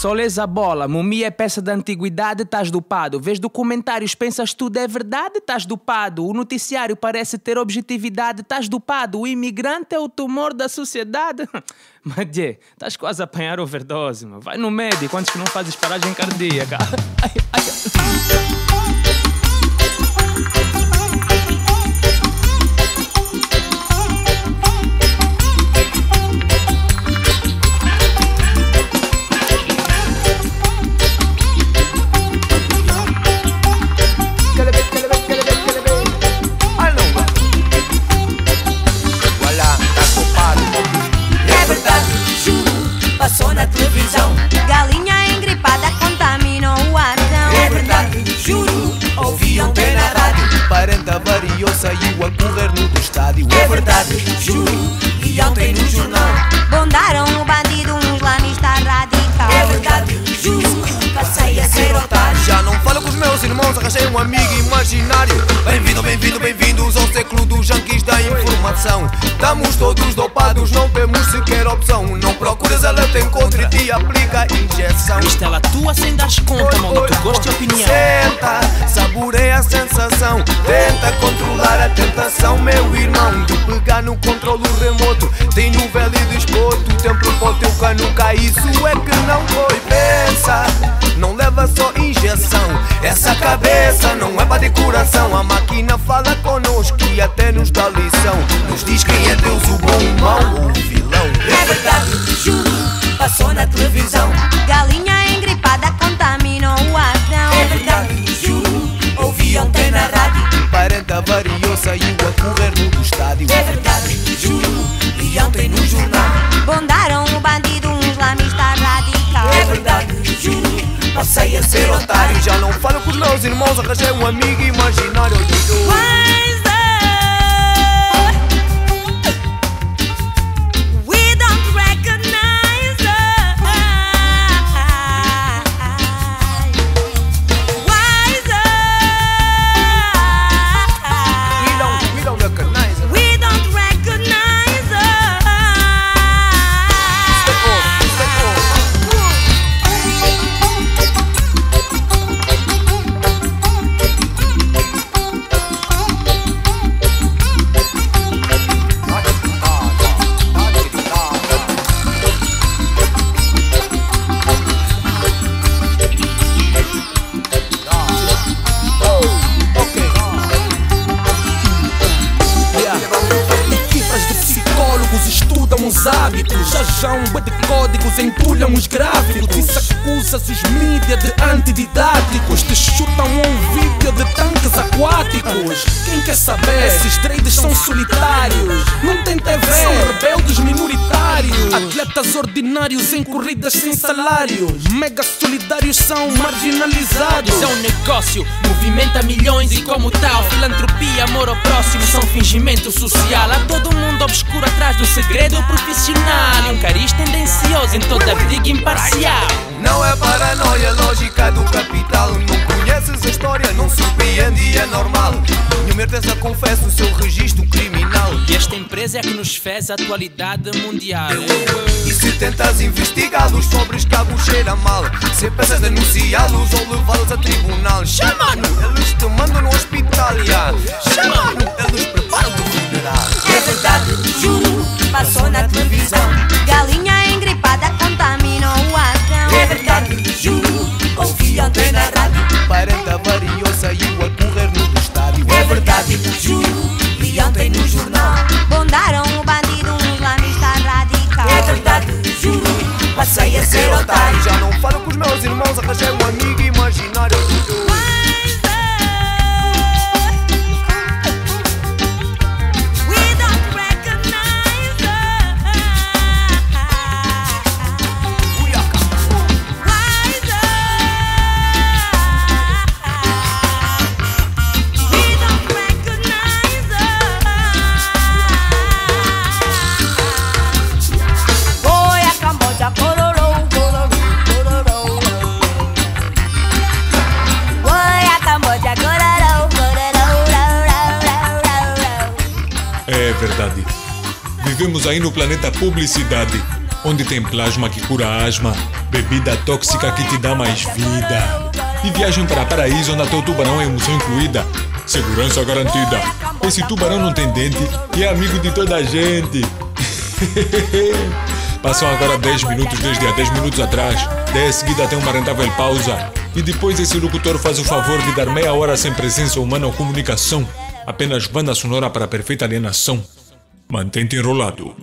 só lês a bola. Mumia é peça da antiguidade, estás dopado. Vês documentários, pensas tudo é verdade, estás dopado. O noticiário parece ter objetividade, estás dopado. O imigrante é o tumor da sociedade. Mas, Jê, estás quase a apanhar overdose, mano. Vai no médico antes que não fazes paragem cardíaca. Ai, ai. Parente avariou, saiu a correr no do estádio. É verdade, juro, e ontem no jornal. Bondaram o bandido, um islamista radical. É verdade, juro, passei a ser meus irmãos, arranjei um amigo imaginário. Bem-vindo, bem-vindo, bem-vindos ao século dos junkies da informação. Estamos todos dopados, não temos sequer opção. Não procuras, ela te encontra e te aplica a injeção. Isto ela tua sem dar conta, do teu gosto e opinião. Senta, saboreia a sensação. Tenta controlar a tentação, meu irmão. De pegar no controle remoto. Tem no velho Essa cabeça não é para decoração. A máquina fala connosco e até nos dá lição. Nos diz quem é Deus, o bom, o mau o vilão. É verdade, juro, ser otário. Já não falo com os meus irmãos, arranjei um amigo imaginário. Estudam os hábitos Jajão de códigos entulham os gráficos. E se acusas os mídia de antididáticos. Te chutam um vídeo de tanques aquáticos. Quem quer saber? Se os trades são solitários. Não tem TV, são rebeldes minoritários. Atletas ordinários em corridas sem salários. Mega solidários são marginalizados. É um negócio, movimenta milhões e como tal. Filantropia, amor ao próximo. São fingimento social. Há todo mundo obscuro atrás do segredo profissional E um cariz tendencioso em toda briga imparcial Não é paranoia, lógica do capital. Não conheces a história, não surpreende e é normal. Nenhuma certeza confessa o seu registro criminal. E esta empresa é que nos fez a atualidade mundial E se tentas investigá-los, pobres cabos cheira mal. Se pensas denunciá-los ou levá-los meus verdade. Vivemos aí no planeta publicidade. onde tem plasma que cura asma, bebida tóxica que te dá mais vida. E viagem para paraíso onde o tubarão é emoção incluída. Segurança garantida. Esse tubarão não tem dente e é amigo de toda a gente. Passam agora 10 minutos desde há 10 minutos atrás. Daí a seguida tem uma rentável pausa. E depois esse locutor faz o favor de dar meia hora sem presença humana ou comunicação. Apenas banda sonora para perfeita alienação. Mantente enrolado.